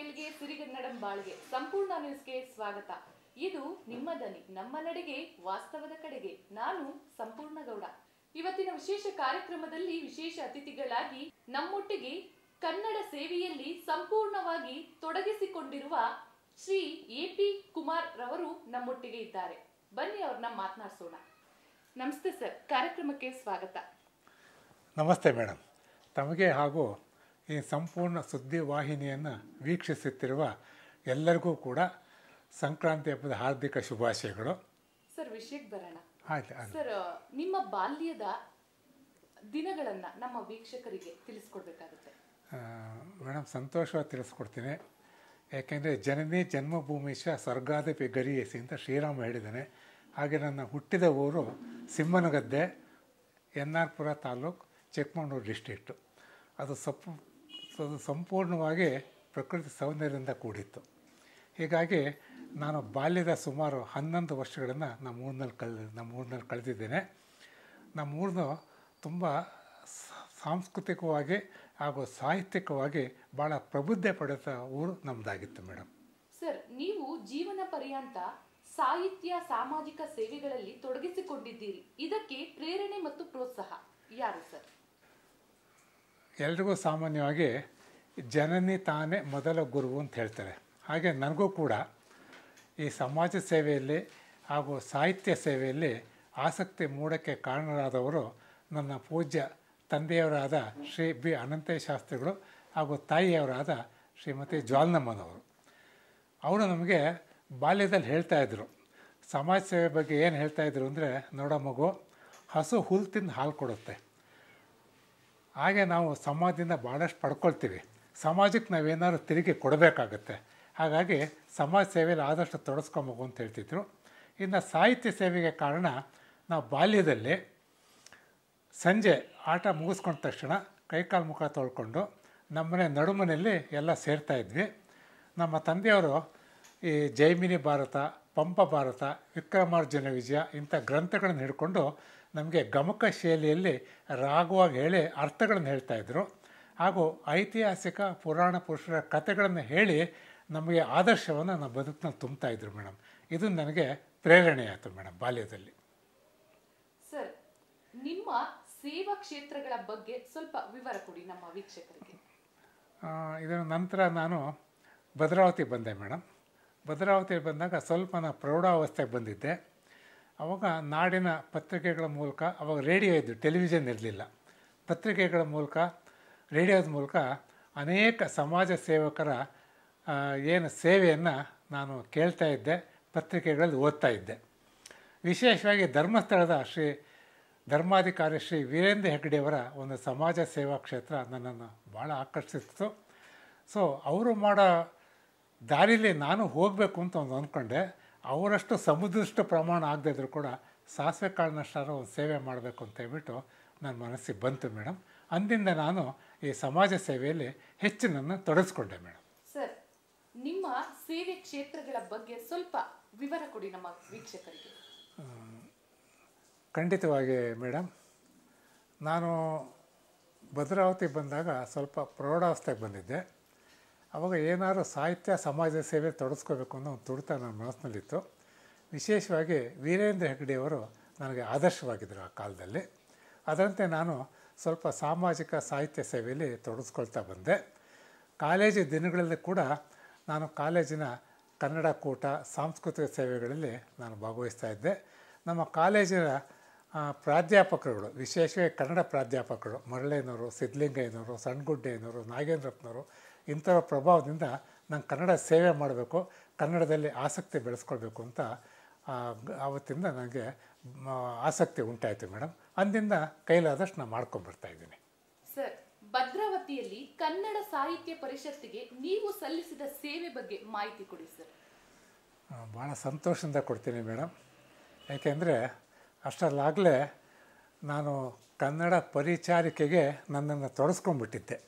ಗೆಲ್ಗೆ ಸಿರಿಗನ್ನಡಂ ಬಾಳ್ಗೆ. ಸಂಪೂರ್ಣ ನ್ಯೂಸ್ಗೆ ಸ್ವಾಗತ. ಇದು ನಿಮ್ಮ ದನಿ, ನಮ್ಮ ನಡೆಗೆ, ವಾಸ್ತವದ ಕಡೆಗೆ. ನಾನು ಸಂಪೂರ್ಣ ಗೌಡ ಇವತ್ತಿನ ವಿಶೇಷ ಕಾರ್ಯಕ್ರಮದಲ್ಲಿ ವಿಶೇಷ ಅತಿಥಿಗಳಾಗಿ ನಮ್ಮೊಟ್ಟಿಗೆ ಕನ್ನಡ ಸೇವೆಯಲ್ಲಿ ಸಂಪೂರ್ಣವಾಗಿ ತೊಡಗಿಸಿಕೊಂಡಿರುವ ಶ್ರೀ ಎ ಪಿ ಕುಮಾರ್ ರವರು ನಮ್ಮೊಟ್ಟಿಗೆ ಇದ್ದಾರೆ. ಬನ್ನಿ ಅವ್ರನ್ನ ಮಾತನಾಡಿಸೋಣ. ನಮಸ್ತೆ ಸರ್, ಕಾರ್ಯಕ್ರಮಕ್ಕೆ ಸ್ವಾಗತ. ನಮಸ್ತೆ ಮೇಡಮ್ ತಮಗೆ ಹಾಗೂ ಈ ಸಂಪೂರ್ಣ ಸುದ್ದಿ ವಾಹಿನಿಯನ್ನು ವೀಕ್ಷಿಸುತ್ತಿರುವ ಎಲ್ಲರಿಗೂ ಕೂಡ ಸಂಕ್ರಾಂತಿ ಹಬ್ಬದ ಹಾರ್ದಿಕ ಶುಭಾಶಯಗಳು. ಸರ್ ವಿಷಯಕ್ಕೆ ಬರೋಣ. ಆಯ್ತು ಸರ್ ನಿಮ್ಮ ಬಾಲ್ಯದ ದಿನಗಳನ್ನ ನಮ್ಮ ವೀಕ್ಷಕರಿಗೆ ತಿಳಿಸ್ಕೊಡ್ಬೇಕಾಗುತ್ತೆ. ಮೇಡಮ್ ಸಂತೋಷವಾಗಿ ತಿಳಿಸ್ಕೊಡ್ತೀನಿ. ಯಾಕೆಂದರೆ ಜನನಿ ಜನ್ಮಭೂಮಿಶ ಸ್ವರ್ಗಾದಪಿ ಗರಿಯಸಿ ಅಂತ ಶ್ರೀರಾಮ ಹೇಳಿದ್ದಾನೆ. ಹಾಗೆ ನನ್ನ ಹುಟ್ಟಿದ ಊರು ಸಿಂಹನಗದ್ದೆ ಎನ್ ಆರ್ ಪುರ ತಾಲೂಕು ಚಿಕ್ಕಮಗಳೂರು ಡಿಸ್ಟ್ರಿಕ್ಟು ಅದು ಸಂಪೂರ್ಣವಾಗಿ ಪ್ರಕೃತಿ ಸೌಂದರ್ಯದಿಂದ ಕೂಡಿತ್ತು. ಹೀಗಾಗಿ ನಾನು ಬಾಲ್ಯದ ಸುಮಾರು ಹನ್ನೊಂದು ವರ್ಷಗಳನ್ನು ನಮ್ಮ ಊರಿನಲ್ಲಿ ಕಳ್ ನಮ್ಮ ಊರಿನಲ್ಲಿ ಕಳೆದಿದ್ದೇನೆ. ನಮ್ಮ ಊರನ್ನು ತುಂಬ ಸಾಂಸ್ಕೃತಿಕವಾಗಿ ಹಾಗೂ ಸಾಹಿತ್ಯಿಕವಾಗಿ ಭಾಳ ಪ್ರಬುದ್ಧ ಪಡೆದ ಊರು ನಮ್ಮದಾಗಿತ್ತು ಮೇಡಮ್ ಸರ್, ನೀವು ಜೀವನ ಪರ್ಯಂತ ಸಾಹಿತ್ಯ, ಸಾಮಾಜಿಕ ಸೇವೆಗಳಲ್ಲಿ ತೊಡಗಿಸಿಕೊಂಡಿದ್ದೀರಿ. ಇದಕ್ಕೆ ಪ್ರೇರಣೆ ಮತ್ತು ಪ್ರೋತ್ಸಾಹ ಯಾರು, ಸರ್? ಎಲ್ರಿಗೂ ಸಾಮಾನ್ಯವಾಗಿ ಜನನಿ ತಾನೇ ಮೊದಲ ಗುರು ಅಂತ ಹೇಳ್ತಾರೆ. ಹಾಗೆ ನನಗೂ ಕೂಡ ಈ ಸಮಾಜ ಸೇವೆಯಲ್ಲಿ ಹಾಗೂ ಸಾಹಿತ್ಯ ಸೇವೆಯಲ್ಲಿ ಆಸಕ್ತಿ ಮೂಡಕ್ಕೆ ಕಾರಣರಾದವರು ನನ್ನ ಪೂಜ್ಯ ತಂದೆಯವರಾದ ಶ್ರೀ ಬಿ ಅನಂತೇ ಶಾಸ್ತ್ರಿಗಳು ಹಾಗೂ ತಾಯಿಯವರಾದ ಶ್ರೀಮತಿ ಜ್ವಾಲ್ನಮ್ಮನವರು. ಅವರು ನಮಗೆ ಬಾಲ್ಯದಲ್ಲಿ ಹೇಳ್ತಾ ಇದ್ರು, ಸಮಾಜ ಸೇವೆ ಬಗ್ಗೆ ಏನು ಹೇಳ್ತಾಯಿದ್ರು ಅಂದರೆ, ನೋಡೋ ಮಗು, ಹಸು ಹುಲ್ ತಿಂದು ಹಾಲು ಕೊಡುತ್ತೆ. ಹಾಗೆ ನಾವು ಸಮಾಜದಿಂದ ಭಾಳಷ್ಟು ಪಡ್ಕೊಳ್ತೀವಿ. ಸಮಾಜಕ್ಕೆ ನಾವೇನಾದ್ರು ತಿರುಗಿ ಕೊಡಬೇಕಾಗತ್ತೆ. ಹಾಗಾಗಿ ಸಮಾಜ ಸೇವೆಯಲ್ಲಿ ಆದಷ್ಟು ತೊಡಸ್ಕೊಬೇಕು ಅಂತ ಹೇಳ್ತಿದ್ರು. ಇನ್ನು ಸಾಹಿತ್ಯ ಸೇವೆಗೆ ಕಾರಣ ನಾವು ಬಾಲ್ಯದಲ್ಲಿ ಸಂಜೆ ಆಟ ಮುಗಿಸ್ಕೊಂಡ ತಕ್ಷಣ ಕೈಕಾಲು ಮುಖ ತೊಳ್ಕೊಂಡು ನಮ್ಮನೆ ನಡುಮನೆಯಲ್ಲಿ ಎಲ್ಲ ಸೇರ್ತಾಯಿದ್ವಿ ನಮ್ಮ ತಂದೆಯವರು ಈ ಜೈಮಿನಿ ಭಾರತ ಪಂಪ ಭಾರತ ವಿಕ್ರಮಾರ್ಜುನ ವಿಜಯ ಇಂಥ ಗ್ರಂಥಗಳನ್ನು ಹಿಡ್ಕೊಂಡು ನಮಗೆ ಗಮಕ ಶೈಲಿಯಲ್ಲಿ ರಾಗವಾಗಿ ಹೇಳಿ ಅರ್ಥಗಳನ್ನು ಹೇಳ್ತಾಯಿದ್ರು ಹಾಗೂ ಐತಿಹಾಸಿಕ ಪುರಾಣ ಪುರುಷರ ಕಥೆಗಳನ್ನು ಹೇಳಿ ನಮಗೆ ಆದರ್ಶವನ್ನು ನಮ್ಮ ಬದುಕಿನಲ್ಲಿ ತುಂಬ್ತಾಯಿದ್ರು ಮೇಡಮ್ ಇದು ನನಗೆ ಪ್ರೇರಣೆ ಆಯಿತು ಮೇಡಮ್ ಬಾಲ್ಯದಲ್ಲಿ. ಸರ್ ನಿಮ್ಮ ಸೇವಾ ಕ್ಷೇತ್ರಗಳ ಬಗ್ಗೆ ಸ್ವಲ್ಪ ವಿವರ ಕೊಡಿ ನಮ್ಮ ವೀಕ್ಷಕರಿಗೆ. ಇದರ ನಂತರ ನಾನು ಭದ್ರಾವತಿ ಬಂದೆ ಮೇಡಮ್ ಭದ್ರಾವತಿ ಬಂದಾಗ ಸ್ವಲ್ಪ ನಾನು ಪ್ರೌಢಾವಸ್ಥೆಗೆ ಬಂದಿದ್ದೆ. ಅವಾಗ ನಾಡಿನ ಪತ್ರಿಕೆಗಳ ಮೂಲಕ ಅವಾಗ ರೇಡಿಯೋ ಇದ್ದು ಟೆಲಿವಿಷನ್ ಇರಲಿಲ್ಲ. ಪತ್ರಿಕೆಗಳ ಮೂಲಕ, ರೇಡಿಯೋದ ಮೂಲಕ ಅನೇಕ ಸಮಾಜ ಸೇವಕರ ಏನು ಸೇವೆಯನ್ನು ನಾನು ಕೇಳ್ತಾ ಇದ್ದೆ, ಪತ್ರಿಕೆಗಳಲ್ಲಿ ಓದ್ತಾ ಇದ್ದೆ. ವಿಶೇಷವಾಗಿ ಧರ್ಮಸ್ಥಳದ ಶ್ರೀ ಧರ್ಮಾಧಿಕಾರಿ ಶ್ರೀ ವೀರೇಂದ್ರ ಹೆಗ್ಗಡೆಯವರ ಒಂದು ಸಮಾಜ ಸೇವಾ ಕ್ಷೇತ್ರ ನನ್ನನ್ನು ಭಾಳ ಆಕರ್ಷಿಸಿತು. ಸೊ ಅವರು ಮಾಡೋ ದಾರಿಲಿ ನಾನು ಹೋಗಬೇಕು ಅಂತ ಒಂದು ಅಂದ್ಕೊಂಡೆ ಅವರಷ್ಟು ಸಮುದ್ರಷ್ಟು ಪ್ರಮಾಣ ಆಗದಿದ್ರು ಕೂಡ ಸಾಸಿವೆ ಕಾಳಿನಷ್ಟಾರು ಒಂದು ಸೇವೆ ಮಾಡಬೇಕು ಅಂತ ಹೇಳ್ಬಿಟ್ಟು ನನ್ನ ಮನಸ್ಸಿಗೆ ಬಂತು ಮೇಡಮ್ ಅಂದಿಂದ ನಾನು ಈ ಸಮಾಜ ಸೇವೆಯಲ್ಲಿ ಹೆಚ್ಚು ನನ್ನ ತೊಡಗಿಸ್ಕೊಂಡೆ ಮೇಡಮ್ ಸರ್ ನಿಮ್ಮ ಸೇವೆ ಕ್ಷೇತ್ರಗಳ ಬಗ್ಗೆ ಸ್ವಲ್ಪ ವಿವರ ಕೊಡಿ ನಮ್ಮ ವೀಕ್ಷಕರಿಗೆ. ಖಂಡಿತವಾಗಿ ಮೇಡಮ್ ನಾನು ಭದ್ರಾವತಿ ಬಂದಾಗ ಸ್ವಲ್ಪ ಪ್ರೌಢಾವಸ್ಥೆಗೆ ಬಂದಿದ್ದೆ. ಅವಾಗ ಏನಾದರೂ ಸಾಹಿತ್ಯ, ಸಮಾಜ ಸೇವೆ ತೊಡಗಿಸ್ಕೋಬೇಕು ಅನ್ನೋ ಒಂದು ತುಡಿತ ನನ್ನ ಮನಸ್ಸಿನಲ್ಲಿತ್ತು. ವಿಶೇಷವಾಗಿ ವೀರೇಂದ್ರ ಹೆಗ್ಡೆಯವರು ನನಗೆ ಆದರ್ಶವಾಗಿದ್ದರು ಆ ಕಾಲದಲ್ಲಿ. ಅದರಂತೆ ನಾನು ಸ್ವಲ್ಪ ಸಾಮಾಜಿಕ ಸಾಹಿತ್ಯ ಸೇವೆಯಲ್ಲಿ ತೊಡಗಿಸ್ಕೊಳ್ತಾ ಬಂದೆ. ಕಾಲೇಜು ದಿನಗಳಲ್ಲಿ ಕೂಡ ನಾನು ಕಾಲೇಜಿನ ಕನ್ನಡ ಕೂಟ, ಸಾಂಸ್ಕೃತಿಕ ಸೇವೆಗಳಲ್ಲಿ ನಾನು ಭಾಗವಹಿಸ್ತಾ ಇದ್ದೆ. ನಮ್ಮ ಕಾಲೇಜಿನ ಪ್ರಾಧ್ಯಾಪಕರುಗಳು, ವಿಶೇಷವಾಗಿ ಕನ್ನಡ ಪ್ರಾಧ್ಯಾಪಕರು ಮರಳೇನವರು ಸಿದ್ಧಲಿಂಗಯ್ಯನವರು ಸಣ್ಣಗುಡ್ಡೆಯನವರು ನಾಗೇಂದ್ರಪ್ಪನವರು ಇಂಥವ್ರ ಪ್ರಭಾವದಿಂದ ನಾನು ಕನ್ನಡ ಸೇವೆ ಮಾಡಬೇಕು ಕನ್ನಡದಲ್ಲಿ ಆಸಕ್ತಿ ಬೆಳೆಸ್ಕೊಳ್ಬೇಕು ಅಂತ ಆವತ್ತಿಂದ ನನಗೆ ಆಸಕ್ತಿ ಉಂಟಾಯಿತು ಮೇಡಮ್ ಅಂದಿಂದ ಕೈಲಾದಷ್ಟು ನಾನು ಮಾಡ್ಕೊಂಡ್ಬರ್ತಾ ಇದ್ದೀನಿ. ಸರ್ ಭದ್ರಾವತಿಯಲ್ಲಿ ಕನ್ನಡ ಸಾಹಿತ್ಯ ಪರಿಷತ್ತಿಗೆ ನೀವು ಸಲ್ಲಿಸಿದ ಸೇವೆ ಬಗ್ಗೆ ಮಾಹಿತಿ ಕೊಡಿ ಸರ್. ಭಾಳ ಸಂತೋಷದಿಂದ ಕೊಡ್ತೀನಿ ಮೇಡಮ್ ಯಾಕೆಂದರೆ ಅಷ್ಟರಲ್ಲಾಗಲೇ ನಾನು ಕನ್ನಡ ಪರಿಚಾರಿಕೆಗೆ ನನ್ನನ್ನು ತೊಡಸ್ಕೊಂಡ್ಬಿಟ್ಟಿದ್ದೆ.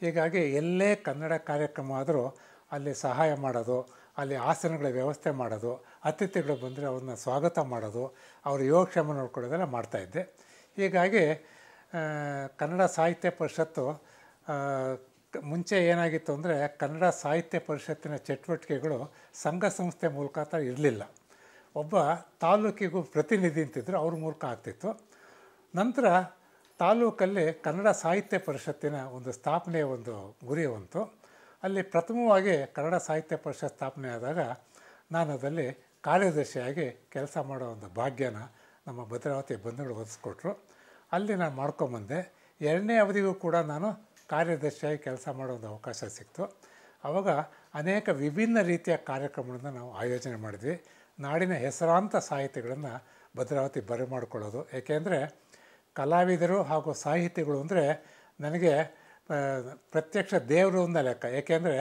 ಹೀಗಾಗಿ ಎಲ್ಲೇ ಕನ್ನಡ ಕಾರ್ಯಕ್ರಮ ಆದರೂ ಅಲ್ಲಿ ಸಹಾಯ ಮಾಡೋದು, ಅಲ್ಲಿ ಆಸನಗಳ ವ್ಯವಸ್ಥೆ ಮಾಡೋದು, ಅತಿಥಿಗಳು ಬಂದರೆ ಅವ್ರನ್ನ ಸ್ವಾಗತ ಮಾಡೋದು, ಅವ್ರ ಯೋಗಕ್ಷೇಮ ನೋಡ್ಕೊಳ್ಳೋದೆಲ್ಲ ಮಾಡ್ತಾಯಿದ್ದೆ ಹೀಗಾಗಿ ಕನ್ನಡ ಸಾಹಿತ್ಯ ಪರಿಷತ್ತು ಮುಂಚೆ ಏನಾಗಿತ್ತು ಅಂದರೆ ಕನ್ನಡ ಸಾಹಿತ್ಯ ಪರಿಷತ್ತಿನ ಚಟುವಟಿಕೆಗಳು ಸಂಘ ಸಂಸ್ಥೆ ಮೂಲಕ ಥರ ಇರಲಿಲ್ಲ. ಒಬ್ಬ ತಾಲೂಕಿಗೂ ಪ್ರತಿನಿಧಿ ಅಂತಿದ್ರು, ಅವ್ರ ಮೂಲಕ ಆಗ್ತಿತ್ತು. ನಂತರ ತಾಲೂಕಲ್ಲಿ ಕನ್ನಡ ಸಾಹಿತ್ಯ ಪರಿಷತ್ತಿನ ಒಂದು ಸ್ಥಾಪನೆಯ ಒಂದು ಗುರಿ ಬಂತು ಅಲ್ಲಿ ಪ್ರಥಮವಾಗಿ ಕನ್ನಡ ಸಾಹಿತ್ಯ ಪರಿಷತ್ ಸ್ಥಾಪನೆ ಆದಾಗ ನಾನು ಅದರಲ್ಲಿ ಕಾರ್ಯದರ್ಶಿಯಾಗಿ ಕೆಲಸ ಮಾಡೋ ಒಂದು ಭಾಗ್ಯನ ನಮ್ಮ ಭದ್ರಾವತಿ ಬಂಧುಗಳು ಒದಗಿಸ್ಕೊಟ್ರು ಅಲ್ಲಿ ನಾನು ಮಾಡ್ಕೊಂಬಂದೆ. ಎರಡನೇ ಅವಧಿಗೂ ಕೂಡ ನಾನು ಕಾರ್ಯದರ್ಶಿಯಾಗಿ ಕೆಲಸ ಮಾಡೋ ಒಂದು ಅವಕಾಶ ಸಿಕ್ತು. ಆವಾಗ ಅನೇಕ ವಿಭಿನ್ನ ರೀತಿಯ ಕಾರ್ಯಕ್ರಮಗಳನ್ನು ನಾವು ಆಯೋಜನೆ ಮಾಡಿದ್ವಿ. ನಾಡಿನ ಹೆಸರಾಂತ ಸಾಹಿತಿಗಳನ್ನು ಭದ್ರಾವತಿ ಬರಮಾಡ್ಕೊಳ್ಳೋದು. ಏಕೆಂದರೆ ಕಲಾವಿದರು ಹಾಗೂ ಸಾಹಿತಿಗಳು ಅಂದರೆ ನನಗೆ ಪ್ರತ್ಯಕ್ಷ ದೇವರು ಅಂದ ಲೆಕ್ಕ. ಏಕೆಂದರೆ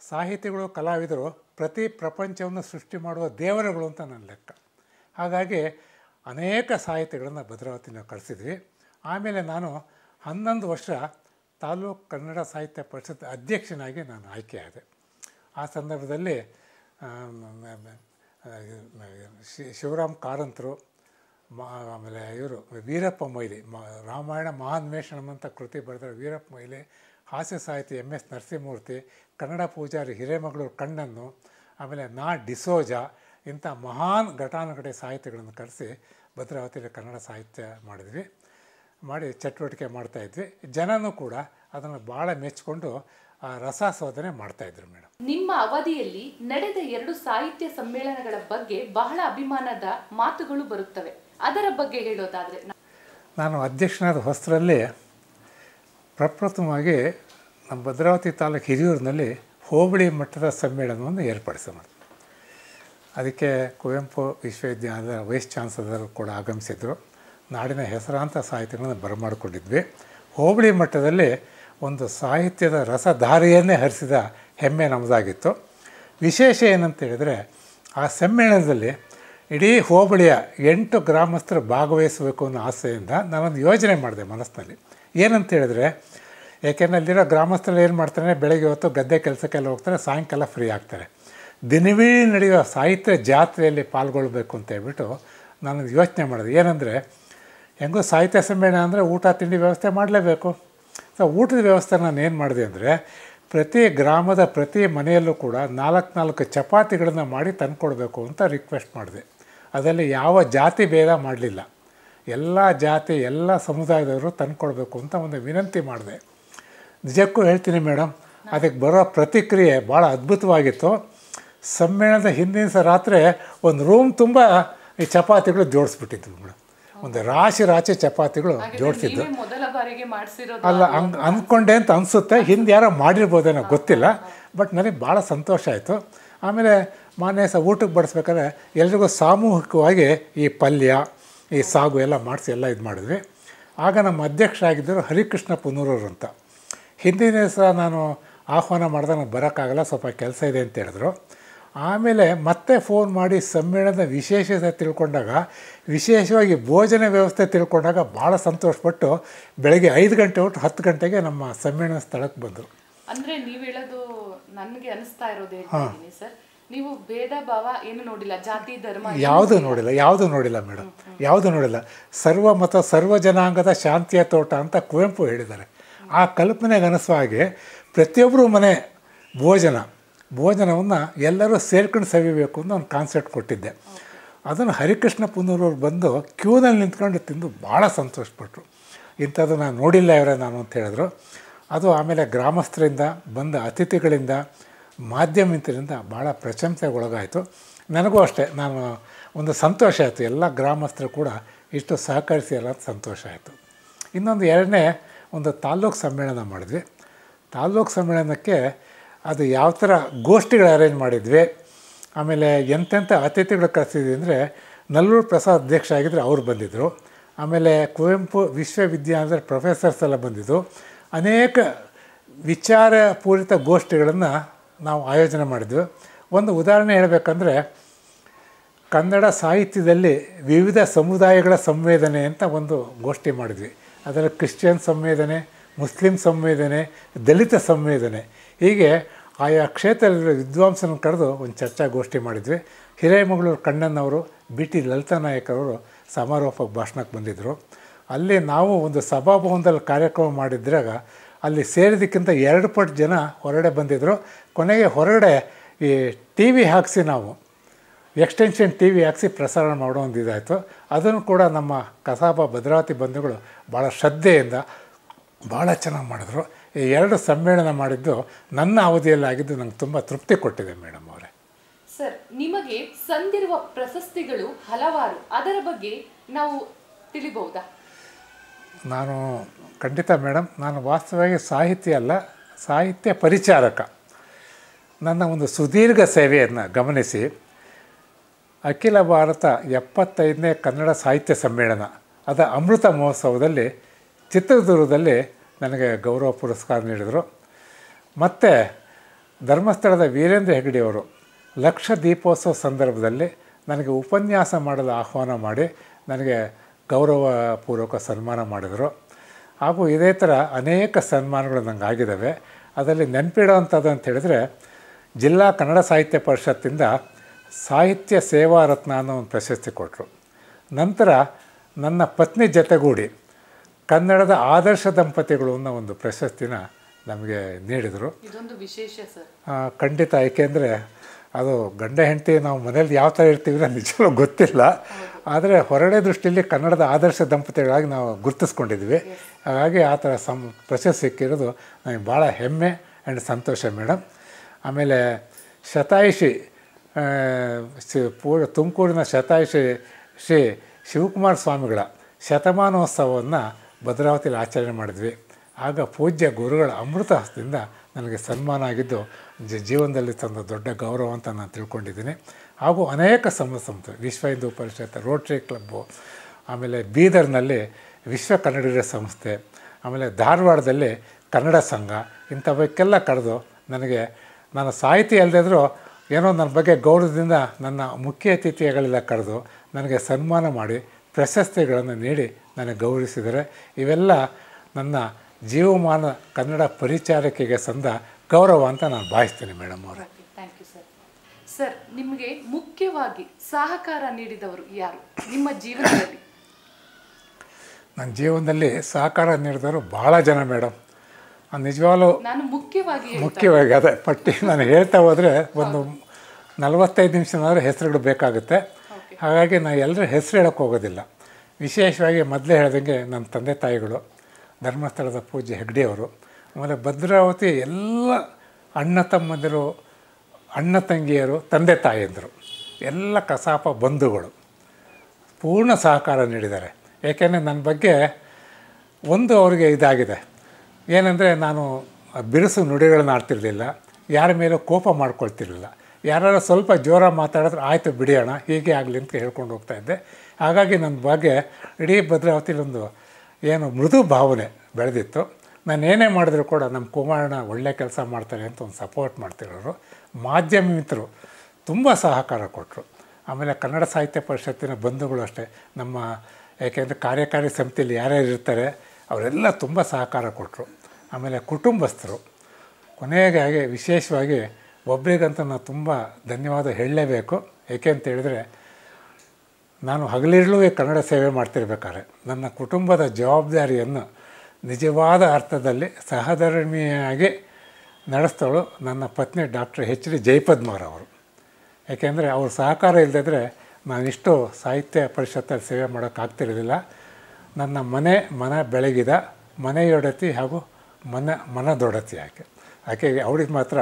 ಸಾಹಿತಿಗಳು, ಕಲಾವಿದರು ಪ್ರತಿ ಪ್ರಪಂಚವನ್ನು ಸೃಷ್ಟಿ ಮಾಡುವ ದೇವರುಗಳು ಅಂತ ನನ್ನ ಲೆಕ್ಕ. ಹಾಗಾಗಿ ಅನೇಕ ಸಾಹಿತಿಗಳನ್ನು ಭದ್ರಾವತಿನ ಕಳಿಸಿದ್ವಿ. ಆಮೇಲೆ ನಾನು ಹನ್ನೊಂದು ವರ್ಷ ತಾಲೂಕು ಕನ್ನಡ ಸಾಹಿತ್ಯ ಪರಿಷತ್ ಅಧ್ಯಕ್ಷನಾಗಿ ನಾನು ಆಯ್ಕೆಯಾದೆ. ಆ ಸಂದರ್ಭದಲ್ಲಿ ಶಿವರಾಮ್ ಕಾರಂತರು ಮ ಆಮೇಲೆ ಇವರು, ವೀರಪ್ಪ ಮೊಯ್ಲಿ, ಮ, ರಾಮಾಯಣ ಮಹಾನ್ವೇಷಣಂ ಅಂತ ಕೃತಿ ಬರೆದ ವೀರಪ್ಪ ಮೊಯ್ಲಿ, ಹಾಸ್ಯ ಸಾಹಿತಿ ಎಂ ಎಸ್ ನರಸಿಂಹಮೂರ್ತಿ, ಕನ್ನಡ ಪೂಜಾರಿ ಹಿರೇಮಗಳೂರು ಕಣ್ಣನ್ನು, ಆಮೇಲೆ ನಾ ಡಿಸೋಜ ಇಂಥ ಮಹಾನ್ ಘಟಾನುಘಟಿ ಸಾಹಿತ್ಯಗಳನ್ನು ಕರೆಸಿ ಭದ್ರಾವತಿಯಲ್ಲಿ ಕನ್ನಡ ಸಾಹಿತ್ಯ ಮಾಡಿದ್ವಿ, ಮಾಡಿ ಚಟುವಟಿಕೆ ಮಾಡ್ತಾಯಿದ್ವಿ ಜನನೂ ಕೂಡ ಅದನ್ನು ಭಾಳ ಮೆಚ್ಚಿಕೊಂಡು ಮಾಡ್ತಾ ಮಾಡ್ತಾಯಿದ್ರು ಮೇಡಮ್ ನಿಮ್ಮ ಅವಧಿಯಲ್ಲಿ ನಡೆದ ಎರಡು ಸಾಹಿತ್ಯ ಸಮ್ಮೇಳನಗಳ ಬಗ್ಗೆ ಬಹಳ ಅಭಿಮಾನದ ಮಾತುಗಳು ಬರುತ್ತವೆ. ಅದರ ಬಗ್ಗೆ ಹೇಳೋದಾದರೆ ನಾನು ಅಧ್ಯಕ್ಷನಾದ ಹೊಸರಲ್ಲಿ ಪ್ರಪ್ರಥಮವಾಗಿ ನಮ್ಮ ಭದ್ರಾವತಿ ತಾಲೂಕು ಹಿರಿಯೂರಿನಲ್ಲಿ ಹೋಬಳಿ ಮಟ್ಟದ ಸಮ್ಮೇಳನವನ್ನು ಏರ್ಪಡಿಸ ಅದಕ್ಕೆ ಕುವೆಂಪು ವಿಶ್ವವಿದ್ಯಾಲಯದ ವೈಸ್ ಚಾನ್ಸಲರ್ ಕೂಡ ಆಗಮಿಸಿದ್ರು. ನಾಡಿನ ಹೆಸರಾಂತ ಸಾಹಿತ್ಯಗಳನ್ನು ಬರಮಾಡಿಕೊಂಡಿದ್ವಿ. ಹೋಬಳಿ ಮಟ್ಟದಲ್ಲಿ ಒಂದು ಸಾಹಿತ್ಯದ ರಸಧಾರೆಯನ್ನೇ ಹರಿಸಿದ ಹೆಮ್ಮೆ ನಮ್ಮದಾಗಿತ್ತು ವಿಶೇಷ ಏನಂತ ಹೇಳಿದರೆ, ಆ ಸಮ್ಮೇಳನದಲ್ಲಿ ಇಡೀ ಹೋಬಳಿಯ ಎಂಟು ಗ್ರಾಮಸ್ಥರು ಭಾಗವಹಿಸಬೇಕು ಅನ್ನೋ ಆಸೆಯಿಂದ ನಾನೊಂದು ಯೋಜನೆ ಮಾಡಿದೆ ಮನಸ್ಸಿನಲ್ಲಿ. ಏನಂತ ಹೇಳಿದ್ರೆ, ಏಕೆಂದರೆ ಅಲ್ಲಿರೋ ಗ್ರಾಮಸ್ಥರು ಏನು ಮಾಡ್ತಾರೆ, ಬೆಳಗ್ಗೆ ಹೊತ್ತು ಗದ್ದೆ ಕೆಲಸಕ್ಕೆಲ್ಲ ಹೋಗ್ತಾರೆ, ಸಾಯಂಕಾಲ ಫ್ರೀ ಆಗ್ತಾರೆ. ದಿನವೀ ನಡೆಯುವ ಸಾಹಿತ್ಯ ಜಾತ್ರೆಯಲ್ಲಿ ಪಾಲ್ಗೊಳ್ಬೇಕು ಅಂತ ಹೇಳ್ಬಿಟ್ಟು ನಾನು ಯೋಚನೆ ಮಾಡಿದೆ. ಏನಂದರೆ, ಹೆಂಗೋ ಸಾಹಿತ್ಯ ಸಮ್ಮೇಳನ ಅಂದರೆ ಊಟ, ತಿಂಡಿ ವ್ಯವಸ್ಥೆ ಮಾಡಲೇಬೇಕು. ಸೊ ಊಟದ ವ್ಯವಸ್ಥೆ ನಾನು ಏನು ಮಾಡಿದೆ ಅಂದರೆ, ಪ್ರತಿ ಗ್ರಾಮದ ಪ್ರತಿ ಮನೆಯಲ್ಲೂ ಕೂಡ ನಾಲ್ಕು ನಾಲ್ಕು ಚಪಾತಿಗಳನ್ನು ಮಾಡಿ ತಂದುಕೊಡ್ಬೇಕು ಅಂತ ರಿಕ್ವೆಸ್ಟ್ ಮಾಡಿದೆ. ಅದರಲ್ಲಿ ಯಾವ ಜಾತಿ ಭೇದ ಮಾಡಲಿಲ್ಲ. ಎಲ್ಲ ಜಾತಿ ಎಲ್ಲ ಸಮುದಾಯದವರು ತಂದುಕೊಡ್ಬೇಕು ಅಂತ ಒಂದು ವಿನಂತಿ ಮಾಡಿದೆ. ನಿಜಕ್ಕೂ ಹೇಳ್ತೀನಿ ಮೇಡಮ್ ಅದಕ್ಕೆ ಬರೋ ಪ್ರತಿಕ್ರಿಯೆ ಭಾಳ ಅದ್ಭುತವಾಗಿತ್ತು. ಸಮ್ಮೇಳನದ ಹಿಂದಿನ ಸಹ ರಾತ್ರಿ ಒಂದು ರೂಮ್ ತುಂಬ ಈ ಚಪಾತಿಗಳು ಜೋಡಿಸ್ಬಿಟ್ಟಿದ್ವಿ ಮೇಡಮ್ ಒಂದು ರಾಶಿ ರಾಶಿ ಚಪಾತಿಗಳು ಜೋಡಿಸಿದ್ದು. ಅಲ್ಲ ಹಂಗೆ ಅಂದ್ಕೊಂಡೆ ಅಂತ ಅನಿಸುತ್ತೆ ಹಿಂದೆ ಯಾರೋ ಮಾಡಿರ್ಬೋದೇನೋ ಗೊತ್ತಿಲ್ಲ. ಬಟ್ ನನಗೆ ಭಾಳ ಸಂತೋಷ ಆಯಿತು. ಆಮೇಲೆ ಮಾನ್ಯ ಸಹ ಊಟಕ್ಕೆ ಬಡಿಸ್ಬೇಕಾದ್ರೆ ಎಲ್ರಿಗೂ ಸಾಮೂಹಿಕವಾಗಿ ಈ ಪಲ್ಯ ಈ ಸಾಗು ಎಲ್ಲ ಮಾಡಿಸಿ ಎಲ್ಲ ಇದು ಮಾಡಿದ್ವಿ. ಆಗ ನಮ್ಮ ಅಧ್ಯಕ್ಷರಾಗಿದ್ದರು ಹರಿಕೃಷ್ಣ ಪುನೂರವ್ರು ಅಂತ. ಹಿಂದಿನ ದಿವಸ ನಾನು ಆಹ್ವಾನ ಮಾಡಿದಾಗ ನಾನು ಬರೋಕ್ಕಾಗಲ್ಲ ಸ್ವಲ್ಪ ಕೆಲಸ ಇದೆ ಅಂತ ಹೇಳಿದ್ರು. ಆಮೇಲೆ ಮತ್ತೆ ಫೋನ್ ಮಾಡಿ ಸಮ್ಮೇಳನದ ವಿಶೇಷತೆ ತಿಳ್ಕೊಂಡಾಗ ವಿಶೇಷವಾಗಿ ಭೋಜನ ವ್ಯವಸ್ಥೆ ತಿಳ್ಕೊಂಡಾಗ ಭಾಳ ಸಂತೋಷಪಟ್ಟು ಬೆಳಗ್ಗೆ ಐದು ಗಂಟೆ ಒಟ್ಟು ಹತ್ತು ಗಂಟೆಗೆ ನಮ್ಮ ಸಮ್ಮೇಳನ ಸ್ಥಳಕ್ಕೆ ಬಂದರು. ಅಂದರೆ ನೀವು ಹೇಳೋದು ನನಗೆ ಅನಿಸ್ತಾ ಇರೋದು ಹಾಂ. ಸರ್. ನೀವು ಭೇದ ಭಾವ ಏನು ನೋಡಿಲ್ಲ ಜಾತಿ ಧರ್ಮ ಯಾವುದೂ ನೋಡಿಲ್ಲ. ಯಾವುದೂ ನೋಡಿಲ್ಲ ಮೇಡಮ್ ಯಾವುದೂ ನೋಡಿಲ್ಲ. ಸರ್ವ ಮತ ಸರ್ವ ಜನಾಂಗದ ಶಾಂತಿಯ ತೋಟ ಅಂತ ಕುವೆಂಪು ಹೇಳಿದ್ದಾರೆ. ಆ ಕಲ್ಪನೆಗೆ ಅನಿಸುವ ಹಾಗೆ ಪ್ರತಿಯೊಬ್ಬರು ಮನೆ ಭೋಜನ ಭೋಜನವನ್ನು ಎಲ್ಲರೂ ಸೇರ್ಕೊಂಡು ಸವಿಬೇಕು ಅಂತ ಒಂದು ಕಾನ್ಸೆಪ್ಟ್ ಕೊಟ್ಟಿದ್ದೆ. ಅದನ್ನು ಹರಿಕೃಷ್ಣ ಪುನೂರವ್ರು ಬಂದು ಕ್ಯೂನಲ್ಲಿ ನಿಂತ್ಕೊಂಡು ತಿಂದು ಭಾಳ ಸಂತೋಷಪಟ್ಟರು ಇಂಥದ್ದು ನಾನು ನೋಡಿಲ್ಲ ಇವರೇ ನಾನು ಅಂತ ಹೇಳಿದ್ರು. ಅದು ಆಮೇಲೆ ಗ್ರಾಮಸ್ಥರಿಂದ ಬಂದ ಅತಿಥಿಗಳಿಂದ ಮಾಧ್ಯಮಿತರಿಂದ ಭಾಳ ಪ್ರಶಂಸೆಗೊಳಗಾಯಿತು. ನನಗೂ ಅಷ್ಟೇ, ನಾನು ಒಂದು ಸಂತೋಷ ಆಯಿತು. ಎಲ್ಲ ಗ್ರಾಮಸ್ಥರು ಕೂಡ ಇಷ್ಟು ಸಹಕರಿಸಿಲ್ಲ ಅಂತ ಸಂತೋಷ ಆಯಿತು. ಇನ್ನೊಂದು ಎರಡನೇ, ಒಂದು ತಾಲ್ಲೂಕು ಸಮ್ಮೇಳನ ಮಾಡಿದ್ವಿ. ತಾಲ್ಲೂಕು ಸಮ್ಮೇಳನಕ್ಕೆ ಅದು ಯಾವ ಥರ ಗೋಷ್ಠಿಗಳು ಅರೇಂಜ್ ಮಾಡಿದ್ವಿ, ಆಮೇಲೆ ಎಂತೆಂಥ ಅತಿಥಿಗಳು ಕರೆಸಿದ್ವಿ ಅಂದರೆ ನಲ್ಲೂರು ಪ್ರಸಾದ್ ಅಧ್ಯಕ್ಷ ಆಗಿದ್ದರೆ ಅವ್ರು ಬಂದಿದ್ದರು, ಆಮೇಲೆ ಕುವೆಂಪು ವಿಶ್ವವಿದ್ಯಾಲಯದ ಪ್ರೊಫೆಸರ್ಸ್ ಎಲ್ಲ ಬಂದಿದ್ದು ಅನೇಕ ವಿಚಾರ ಪೂರಿತ ಗೋಷ್ಠಿಗಳನ್ನು ನಾವು ಆಯೋಜನೆ ಮಾಡಿದ್ವಿ. ಒಂದು ಉದಾಹರಣೆ ಹೇಳಬೇಕಂದ್ರೆ, ಕನ್ನಡ ಸಾಹಿತ್ಯದಲ್ಲಿ ವಿವಿಧ ಸಮುದಾಯಗಳ ಸಂವೇದನೆ ಅಂತ ಒಂದು ಗೋಷ್ಠಿ ಮಾಡಿದ್ವಿ. ಅದರಲ್ಲಿ ಕ್ರಿಶ್ಚಿಯನ್ ಸಂವೇದನೆ, ಮುಸ್ಲಿಂ ಸಂವೇದನೆ, ದಲಿತ ಸಂವೇದನೆ. ಹೀಗೆ ಆಯಾ ಕ್ಷೇತ್ರದಲ್ಲಿ ವಿದ್ವಾಂಸನ ಕರೆದು ಒಂದು ಚರ್ಚಾಗೋಷ್ಠಿ ಮಾಡಿದ್ವಿ. ಹಿರೇಮಗಳೂರು ಕಣ್ಣನ್ನವರು ಬಿ ಟಿ ಲಲಿತಾ ನಾಯಕ್ ಅವರು ಸಮಾರೋಪ ಭಾಷಣಕ್ಕೆ ಬಂದಿದ್ದರು. ಅಲ್ಲಿ ನಾವು ಒಂದು ಸಭಾಭವನದಲ್ಲಿ ಕಾರ್ಯಕ್ರಮ ಮಾಡಿದ್ರಾಗ ಅಲ್ಲಿ ಸೇರಿದ್ದಕ್ಕಿಂತ ಎರಡು ಪಟ್ಟು ಜನ ಹೊರಗಡೆ ಬಂದಿದ್ದರು ಕೊನೆಗೆ ಹೊರಗಡೆ ಈ ಟಿ ವಿ ಹಾಕಿಸಿ ನಾವು ಎಕ್ಸ್ಟೆನ್ಷನ್ ಟಿ ವಿ ಹಾಕಿಸಿ ಪ್ರಸಾರ ಮಾಡೋ ಒಂದು ಇದಾಯಿತು. ಅದನ್ನು ಕೂಡ ನಮ್ಮ ಕಸಾಪ ಭದ್ರಾವತಿ ಬಂಧುಗಳು ಭಾಳ ಶ್ರದ್ಧೆಯಿಂದ ಭಾಳ ಚೆನ್ನಾಗಿ ಮಾಡಿದ್ರು. ಈ ಎರಡು ಸಮ್ಮೇಳನ ಮಾಡಿದ್ದು ನನ್ನ ಅವಧಿಯಲ್ಲಿ ಆಗಿದ್ದು ನಂಗೆ ತುಂಬ ತೃಪ್ತಿ ಕೊಟ್ಟಿದೆ ಮೇಡಮ್ ಅವರೇ. ಸರ್ ನಿಮಗೆ ಸಂದಿರುವ ಪ್ರಶಸ್ತಿಗಳು ಹಲವಾರು. ಅದರ ಬಗ್ಗೆ ನಾವು ತಿಳಿಬಹುದಾ? ನಾನು ಖಂಡಿತ ಮೇಡಮ್, ನಾನು ವಾಸ್ತವವಾಗಿ ಸಾಹಿತಿ ಅಲ್ಲ, ಸಾಹಿತ್ಯ ಪರಿಚಾರಕ. ನನ್ನ ಒಂದು ಸುದೀರ್ಘ ಸೇವೆಯನ್ನು ಗಮನಿಸಿ, ಅಖಿಲ ಭಾರತ ಎಪ್ಪತ್ತೈದನೇ ಕನ್ನಡ ಸಾಹಿತ್ಯ ಸಮ್ಮೇಳನ, ಅದ ಅಮೃತ ಮಹೋತ್ಸವದಲ್ಲಿ ಚಿತ್ರದುರ್ಗದಲ್ಲಿ ನನಗೆ ಗೌರವ ಪುರಸ್ಕಾರ ನೀಡಿದರು. ಮತ್ತು ಧರ್ಮಸ್ಥಳದ ವೀರೇಂದ್ರ ಹೆಗಡೆಯವರು ಲಕ್ಷ ದೀಪೋತ್ಸವ ಸಂದರ್ಭದಲ್ಲಿ ನನಗೆ ಉಪನ್ಯಾಸ ಮಾಡಲು ಆಹ್ವಾನ ಮಾಡಿ, ನನಗೆ ಗೌರವಪೂರ್ವಕ ಸನ್ಮಾನ ಮಾಡಿದರು. ಹಾಗೂ ಇದೇ ಥರ ಅನೇಕ ಸನ್ಮಾನಗಳು ನಂಗೆ ಆಗಿದ್ದಾವೆ. ಅದರಲ್ಲಿ ನೆನಪಿಡೋವಂಥದ್ದು ಅಂತ ಹೇಳಿದರೆ ಜಿಲ್ಲಾ ಕನ್ನಡ ಸಾಹಿತ್ಯ ಪರಿಷತ್ತಿಂದ ಸಾಹಿತ್ಯ ಸೇವಾ ರತ್ನ ಅನ್ನೋ ಒಂದು ಪ್ರಶಸ್ತಿ ಕೊಟ್ಟರು ನಂತರ ನನ್ನ ಪತ್ನಿ ಜೊತೆಗೂಡಿ ಕನ್ನಡದ ಆದರ್ಶ ದಂಪತಿಗಳು ಅನ್ನೋ ಒಂದು ಪ್ರಶಸ್ತಿನ ನಮಗೆ ನೀಡಿದರು. ಇದೊಂದು ವಿಶೇಷ ಖಂಡಿತ. ಏಕೆಂದರೆ ಅದು ಗಂಡ ಹೆಂಡತಿ ನಾವು ಮನೇಲಿ ಯಾವ ಥರ ಇರ್ತೀವಿ ನಿಜವೂ ಗೊತ್ತಿಲ್ಲ. ಆದರೆ ಹೊರಡೆ ದೃಷ್ಟಿಯಲ್ಲಿ ಕನ್ನಡದ ಆದರ್ಶ ದಂಪತಿಗಳಾಗಿ ನಾವು ಗುರುತಿಸ್ಕೊಂಡಿದ್ವಿ ಹಾಗಾಗಿ ಆ ಥರ ಸಂ ಪ್ರಶಸ್ತಿ ಸಿಕ್ಕಿರೋದು ನನಗೆ ಭಾಳ ಹೆಮ್ಮೆ ಆ್ಯಂಡ್ ಸಂತೋಷ ಮೇಡಮ್. ಆಮೇಲೆ ಶತಾಯುಷಿ ಪೂ ಪೂರ ತುಮಕೂರಿನ ಶತಾಯುಷಿ ಶ್ರೀ ಶಿವಕುಮಾರ ಸ್ವಾಮಿಗಳ ಶತಮಾನೋತ್ಸವವನ್ನು ಭದ್ರಾವತಿಯಲ್ಲಿ ಆಚರಣೆ ಮಾಡಿದ್ವಿ. ಆಗ ಪೂಜ್ಯ ಗುರುಗಳ ಅಮೃತ ಹಸ್ತದಿಂದ ನನಗೆ ಸನ್ಮಾನ ಆಗಿದ್ದು ಜೀವನದಲ್ಲಿ ತಂದ ದೊಡ್ಡ ಗೌರವ ಅಂತ ನಾನು ತಿಳ್ಕೊಂಡಿದ್ದೀನಿ. ಹಾಗೂ ಅನೇಕ ಸಂಘ ಸಂಸ್ಥೆ, ವಿಶ್ವ ಹಿಂದೂ ಪರಿಷತ್, ರೋಟ್ರಿ ಕ್ಲಬ್ಬು ಆಮೇಲೆ ಬೀದರ್ನಲ್ಲಿ ವಿಶ್ವ ಕನ್ನಡಿಗರ ಸಂಸ್ಥೆ, ಆಮೇಲೆ ಧಾರವಾಡದಲ್ಲಿ ಕನ್ನಡ ಸಂಘ, ಇಂಥವಕ್ಕೆಲ್ಲ ಕರೆದು ನನಗೆ ನಾನು ಸಾಹಿತಿ ಅಲ್ಲದಿದ್ದರೂ ಏನೋ ನನ್ನ ಬಗ್ಗೆ ಗೌರವದಿಂದ ನನ್ನ ಮುಖ್ಯ ಅತಿಥಿಗಳೆಲ್ಲ ಕರೆದು ನನಗೆ ಸನ್ಮಾನ ಮಾಡಿ ಪ್ರಶಸ್ತಿಗಳನ್ನು ನೀಡಿ ನನಗೆ ಗೌರವಿಸಿದರೆ ಇವೆಲ್ಲ ನನ್ನ ಜೀವಮಾನ ಕನ್ನಡ ಪರಿಚಾರಕಿಗೆ ಸಂದ ಗೌರವ ಅಂತ ನಾನು ಭಾವಿಸ್ತೀನಿ ಮೇಡಮ್ ಅವರೇ. ಥ್ಯಾಂಕ್ ಯು ಸರ್ ಸರ್ ನಿಮಗೆ ಮುಖ್ಯವಾಗಿ ಸಹಕಾರ ನೀಡಿದವರು ಯಾರು? ನಿಮ್ಮ ಜೀವನದಲ್ಲಿ? ನನ್ನ ಜೀವನದಲ್ಲಿ ಸಹಕಾರ ನೀಡಿದವರು ಭಾಳ ಜನ ಮೇಡಮ್ ನಿಜವಾಗ್ಲೂ ನಾನು ಮುಖ್ಯವಾಗಿ ಮುಖ್ಯವಾಗಿ ಅದೇ ಪಟ್ಟಿ ನಾನು ಹೇಳ್ತಾ ಹೋದರೆ ಒಂದು ನಲವತ್ತೈದು ನಿಮಿಷನಾದರೂ ಹೆಸರುಗಳು ಬೇಕಾಗುತ್ತೆ. ಹಾಗಾಗಿ ನಾನು ಎಲ್ಲರ ಹೆಸರು ಹೇಳೋಕ್ಕೆ ಹೋಗೋದಿಲ್ಲ. ವಿಶೇಷವಾಗಿ ಮೊದಲೇ ಹೇಳ್ದಂಗೆ ನನ್ನ ತಂದೆ ತಾಯಿಗಳು ಧರ್ಮಸ್ಥಳದ ಪೂಜೆ ಹೆಗ್ಡೆಯವರು ಆಮೇಲೆ ಭದ್ರಾವತಿ ಎಲ್ಲ ಅಣ್ಣ ತಮ್ಮಂದಿರು ಅಣ್ಣ ತಂಗಿಯರು, ತಂದೆ ತಾಯಿಯಂದರು ಎಲ್ಲ ಕಸಾಪ ಬಂಧುಗಳು ಪೂರ್ಣ ಸಹಕಾರ ನೀಡಿದ್ದಾರೆ. ಏಕೆಂದರೆ ನನ್ನ ಬಗ್ಗೆ ಒಂದು ಅವರಿಗೆ ಇದಾಗಿದೆ. ಏನಂದರೆ ನಾನು ಬಿರುಸು ನುಡಿಗಳನ್ನ ಆಡ್ತಿರಲಿಲ್ಲ. ಯಾರ ಮೇಲೂ ಕೋಪ ಮಾಡ್ಕೊಳ್ತಿರ್ಲಿಲ್ಲ. ಯಾರು ಸ್ವಲ್ಪ ಜೋರ ಮಾತಾಡಿದ್ರೆ ಆಯಿತು ಬಿಡಿಯೋಣ ಹೀಗೆ ಆಗಲಿ ಅಂತ ಹೇಳ್ಕೊಂಡು ಹೋಗ್ತಾ ಇದ್ದೆ. ಹಾಗಾಗಿ ನನ್ನ ಬಗ್ಗೆ ಇಡೀ ಭದ್ರಾವತಿಲೊಂದು ಏನು ಮೃದು ಭಾವನೆ ಬೆಳೆದಿತ್ತು. ನಾನು ಏನೇ ಮಾಡಿದ್ರು ಕೂಡ ನಮ್ಮ ಕುಮಾರಣ್ಣ ಒಳ್ಳೆ ಕೆಲಸ ಮಾಡ್ತಾರೆ ಅಂತ ಒಂದು ಸಪೋರ್ಟ್ ಮಾಡ್ತಿರೋರು. ಮಾಧ್ಯಮ ಮಿತ್ರರು ತುಂಬ ಸಹಕಾರ ಕೊಟ್ಟರು ಆಮೇಲೆ ಕನ್ನಡ ಸಾಹಿತ್ಯ ಪರಿಷತ್ತಿನ ಬಂಧುಗಳು ಅಷ್ಟೇ. ನಮ್ಮ ಯಾಕೆಂದರೆ ಕಾರ್ಯಕಾರಿ ಸಮಿತಿಯಲ್ಲಿ ಯಾರ್ಯಾರು ಇರ್ತಾರೆ, ಅವರೆಲ್ಲ ತುಂಬ ಸಹಕಾರ ಕೊಟ್ಟರು ಆಮೇಲೆ ಕುಟುಂಬಸ್ಥರು. ಕೊನೆಗೆ ಹಾಗೆ ವಿಶೇಷವಾಗಿ ಒಬ್ಬರಿಗಂತ ನಾನು ತುಂಬ ಧನ್ಯವಾದ ಹೇಳಲೇಬೇಕು. ಏಕೆ ಅಂತ ಹೇಳಿದರೆ, ನಾನು ಹಗಲಿರುಳು ಕನ್ನಡ ಸೇವೆ ಮಾಡ್ತಿರ್ಬೇಕಾದ್ರೆ, ನನ್ನ ಕುಟುಂಬದ ಜವಾಬ್ದಾರಿಯನ್ನು ನಿಜವಾದ ಅರ್ಥದಲ್ಲಿ ಸಹಧರ್ಮಿಯಾಗಿ ನಡೆಸ್ತವಳು ನನ್ನ ಪತ್ನಿ ಡಾಕ್ಟರ್ ಹೆಚ್ ಡಿ ಜಯಪದ್ಮರವರು ಯಾಕೆಂದರೆ ಅವ್ರ ಸಹಕಾರ ಇಲ್ಲದಿದ್ದರೆ ನಾನಿಷ್ಟು ಸಾಹಿತ್ಯ ಪರಿಷತ್ತಲ್ಲಿ ಸೇವೆ ಮಾಡೋಕ್ಕಾಗ್ತಿರಲಿಲ್ಲ ನನ್ನ ಮನೆ ಮನ ಬೆಳಗಿದ, ಮನೆಯೊಡತಿ ಹಾಗೂ ಮನ ಮನದೊಡತಿ ಆಕೆ. ಆಕೆ ಅವಳಿಗೆ ಮಾತ್ರ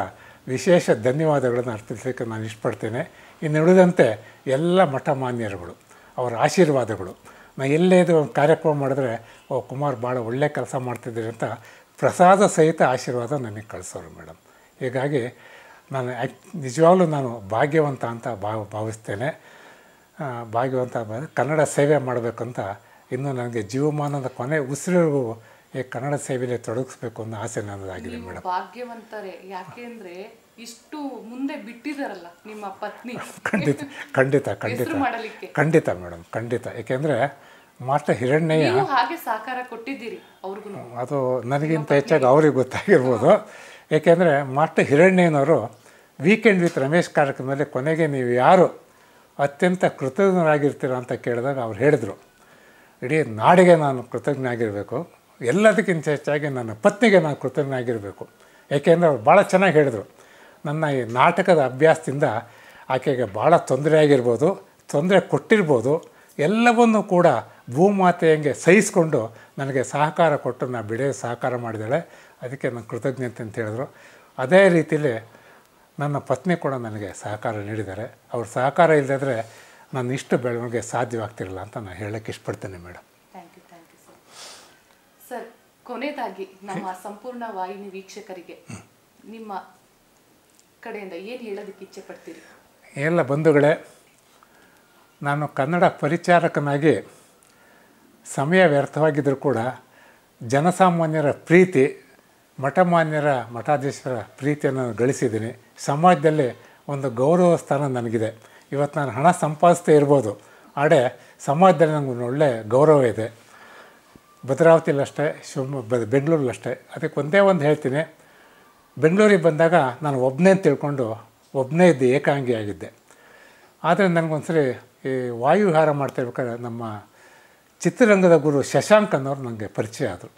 ವಿಶೇಷ ಧನ್ಯವಾದಗಳನ್ನು ಅರ್ಥಿಸಲಿಕ್ಕೆ ನಾನು ಇಷ್ಟಪಡ್ತೇನೆ. ಇನ್ನು ಉಳಿದಂತೆ ಎಲ್ಲ ಮಠ ಮಾನ್ಯರುಗಳು ಅವರ ಆಶೀರ್ವಾದಗಳು. ನಾನು ಎಲ್ಲೇ ಇದು ಒಂದು ಕಾರ್ಯಕ್ರಮ ಮಾಡಿದ್ರೆ, ಓ ಕುಮಾರ್ ಭಾಳ ಒಳ್ಳೆಯ ಕೆಲಸ ಮಾಡ್ತಿದ್ದೀರಿ ಅಂತ ಪ್ರಸಾದ ಸಹಿತ ಆಶೀರ್ವಾದ ನನಗೆ ಕಳಿಸೋರು ಮೇಡಮ್. ಹೀಗಾಗಿ ನಾನು ಆ್ಯಕ್ ನಿಜವಾಗ್ಲೂ ನಾನು ಭಾಗ್ಯವಂತ ಅಂತ ಭಾವ ಭಾವಿಸ್ತೇನೆ. ಭಾಗ್ಯವಂತ ಕನ್ನಡ ಸೇವೆ ಮಾಡಬೇಕಂತ ಇನ್ನು ನನಗೆ ಜೀವಮಾನದ ಕೊನೆ ಉಸಿರಿಗೂ ಈ ಕನ್ನಡ ಸೇವೆಯಲ್ಲಿ ತೊಡಗಿಸ್ಬೇಕು ಅನ್ನೋ ಆಸೆ ನನ್ನದಾಗಿದೆ ಮೇಡಮ್. ಭಾಗ್ಯವಂತರೇ ಯಾಕೆಂದ್ರೆ ಇಷ್ಟು ಮುಂದೆ ಬಿಟ್ಟಿದಾರಲ್ಲ ನಿಮ್ಮ ಪತ್ನಿ. ಖಂಡಿತ ಖಂಡಿತ ಖಂಡಿತ. ಖಂಡಿತ ಮೇಡಮ್ ಖಂಡಿತ. ಏಕೆಂದರೆ ಮಾಸ್ಟರ್ ಹಿರಣ್ಣಯ್ಯ ಹಾಗೆ ಸಹಕಾರ ಕೊಟ್ಟಿದ್ದೀರಿ ಅವ್ರಿಗೂ. ಅದು ನನಗಿಂತ ಹೆಚ್ಚಾಗಿ ಅವ್ರಿಗೆ ಗೊತ್ತಾಗಿರ್ಬೋದು. ಏಕೆಂದರೆ ಮಾಸ್ಟರ್ ಹಿರಣ್ಯನವರು ವೀಕೆಂಡ್ ವಿತ್ ರಮೇಶ್ ಕಾರ್ಯಕ್ರಮದಲ್ಲಿ ಕೊನೆಗೆ ನೀವು ಯಾರು ಅತ್ಯಂತ ಕೃತಜ್ಞರಾಗಿರ್ತೀರ ಅಂತ ಕೇಳಿದಾಗ ಅವ್ರು ಹೇಳಿದರು. ಇಡೀ ನಾಡಿಗೆ ನಾನು ಕೃತಜ್ಞ ಆಗಿರಬೇಕು ಎಲ್ಲದಕ್ಕಿಂತ ಹೆಚ್ಚಾಗಿ ನನ್ನ ಪತ್ನಿಗೆ ನಾನು ಕೃತಜ್ಞ ಆಗಿರಬೇಕು ಏಕೆಂದರೆ ಅವ್ರು ಭಾಳ ಚೆನ್ನಾಗಿ ಹೇಳಿದರು. ನನ್ನ ಈ ನಾಟಕದ ಅಭ್ಯಾಸದಿಂದ ಆಕೆಗೆ ಭಾಳ ತೊಂದರೆ ಆಗಿರ್ಬೋದು ತೊಂದರೆ ಕೊಟ್ಟಿರ್ಬೋದು ಎಲ್ಲವನ್ನೂ ಕೂಡ ಭೂಮಾತೆಯಂಗೆ ಸಹಿಸ್ಕೊಂಡು ನನಗೆ ಸಹಕಾರ ಕೊಟ್ಟು ನಾನು ಬಿಡೇ ಸಹಕಾರ ಮಾಡಿದಾಳೆ ಅದಕ್ಕೆ ನನ್ನ ಕೃತಜ್ಞತೆ ಅಂತ ಹೇಳಿದ್ರು. ಅದೇ ರೀತಿಯಲ್ಲಿ ನನ್ನ ಪತ್ನಿ ಕೂಡ ನನಗೆ ಸಹಕಾರ ನೀಡಿದ್ದಾರೆ. ಅವ್ರ ಸಹಕಾರ ಇಲ್ಲದಿದ್ದರೆ ನಾನು ಇಷ್ಟು ಬೆಳವಣಿಗೆ ಸಾಧ್ಯವಾಗ್ತಿರಲ್ಲ ಅಂತ ನಾನು ಹೇಳಕ್ಕೆ ಇಷ್ಟಪಡ್ತೇನೆ madam. Thank you thank you sir sir ಕೊನೆಯದಾಗಿ ನಮ್ಮ ಸಂಪೂರ್ಣ ವಾಹಿನಿ ವೀಕ್ಷಕರಿಗೆ ನಿಮ್ಮ ಕಡೆಯಿಂದ ಏನು ಹೇಳೋದಕ್ಕೆ ಇಚ್ಛೆ ಪಡ್ತೀರಿ? ಎಲ್ಲ ಬಂಧುಗಳೇ ನಾನು ಕನ್ನಡ ಪರಿಚಾರಕನಾಗಿ ಸಮಯ ವ್ಯರ್ಥವಾಗಿದ್ದರೂ ಕೂಡ ಜನಸಾಮಾನ್ಯರ ಪ್ರೀತಿ, ಮಠಮಾನ್ಯರ, ಮಠಾಧೀಶರ ಪ್ರೀತಿಯನ್ನು ನಾನು ಗಳಿಸಿದ್ದೀನಿ. ಸಮಾಜದಲ್ಲಿ ಒಂದು ಗೌರವ ಸ್ಥಾನ ನನಗಿದೆ. ಇವತ್ತು ನಾನು ಹಣ ಸಂಪಾದಿಸ್ತೇ ಇರ್ಬೋದು. ಆಡೆ ಸಮಾಜದಲ್ಲಿ ನನಗೆ ಒಂದು ಒಳ್ಳೆಯ ಗೌರವ ಇದೆ. ಭದ್ರಾವತಿಲಷ್ಟೇ ಶಿವಮೊಗ್ಗ ಬೆಂಗಳೂರಲ್ಲಷ್ಟೇ ಅದಕ್ಕೆ ಒಂದೇ ಒಂದು ಹೇಳ್ತೀನಿ. ಬೆಂಗಳೂರಿಗೆ ಬಂದಾಗ ನಾನು ಒಬ್ಬನೇ ತಿಳ್ಕೊಂಡು ಒಬ್ಬನೇ ಇದ್ದು ಏಕಾಂಗಿಯಾಗಿದ್ದೆ. ಆದರೆ ನನಗೊಂದ್ಸರಿ ಈ ವಾಯುವಿಹಾರ ಮಾಡ್ತಿರ್ಬೇಕಾದ್ರೆ ನಮ್ಮ ಚಿತ್ರರಂಗದ ಗುರು ಶಶಾಂಕ್ ಅನ್ನೋರು ನನಗೆ ಪರಿಚಯ ಆದರು.